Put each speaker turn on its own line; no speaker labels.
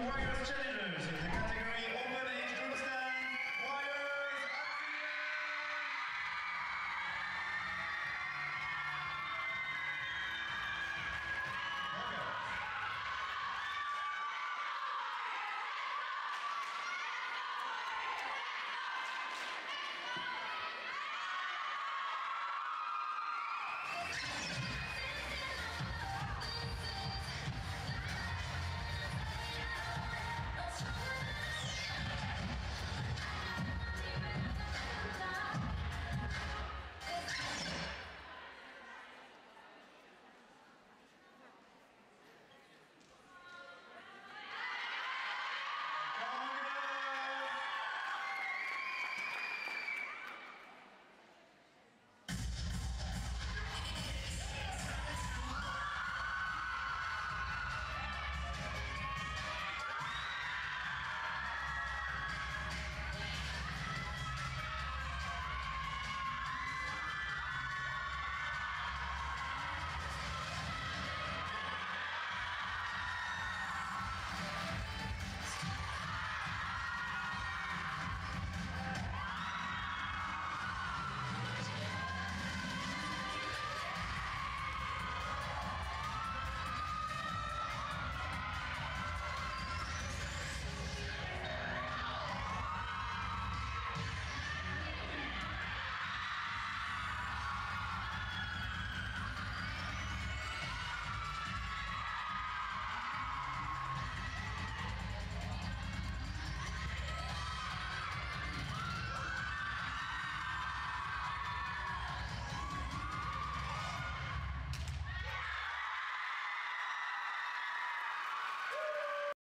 Warriors Challengers